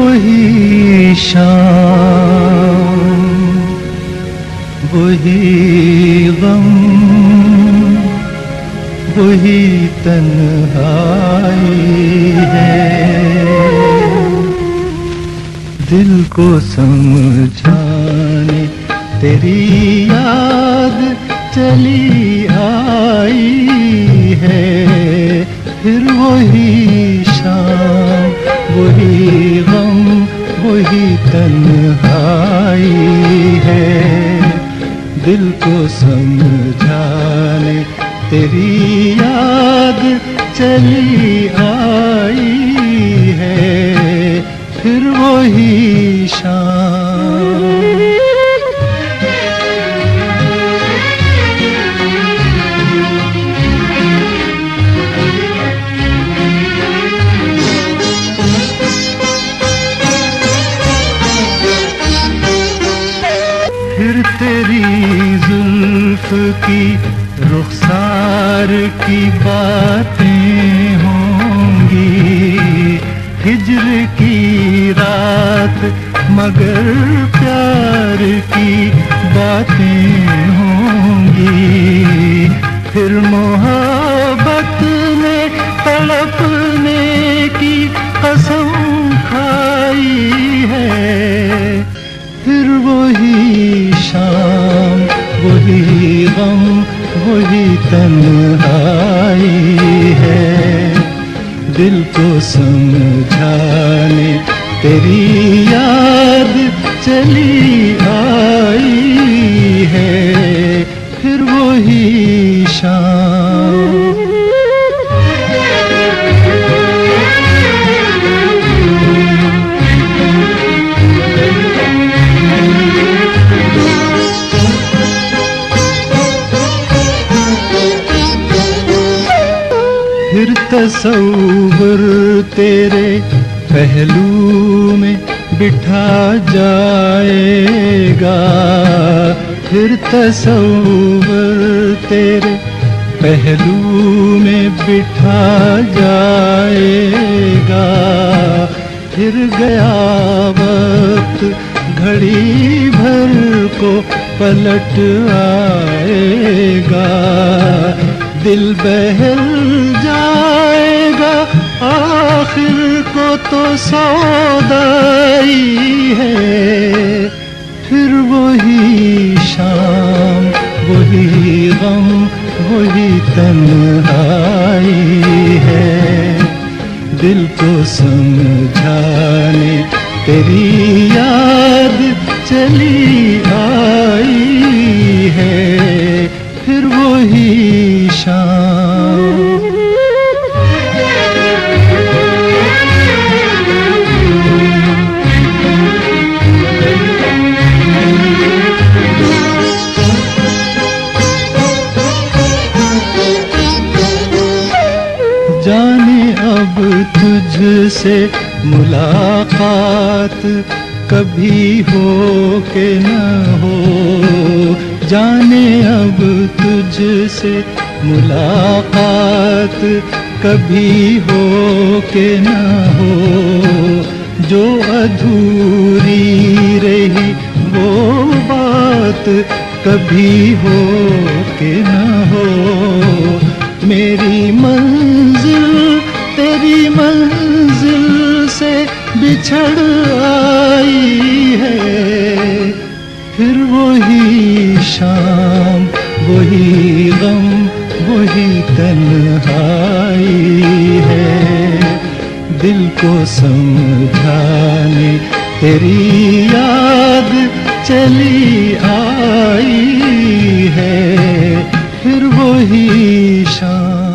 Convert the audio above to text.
वही शाम वही गम, वही तन्हाई है। दिल को समझाने तेरी याद चली आई है। फिर वही शाम, वही गम, वही तन्हाई है। दिल को समझाने तेरी याद चली आई है। फिर वही शाम तेरी जुल्फ की रुखसार की बातें होंगी। हिजर की रात मगर प्यार की बातें होंगी। फिर मोहब्बत वही गम वही तन्हाई है। दिल को समझाने तेरी याद चली तस्वर तेरे पहलू में बिठा जाएगा। फिर तस्वर तेरे पहलू में बिठा जाएगा। फिर गया वक्त घड़ी भर को पलट आएगा। दिल बहल जाएगा तो सौदाई है, फिर वही शाम, वही गम, वही तन्हाई है। दिल को समझाने तेरी याद चली आई है, फिर वही शाम जाने अब तुझसे मुलाकात कभी हो के न हो, जाने अब तुझसे मुलाकात कभी हो के न हो। जो अधूरी रही वो बात कभी हो आई है, फिर वही शाम, वही गम, वही तन्हाई है। दिल को समझाने तेरी याद चली आई है, फिर वही शाम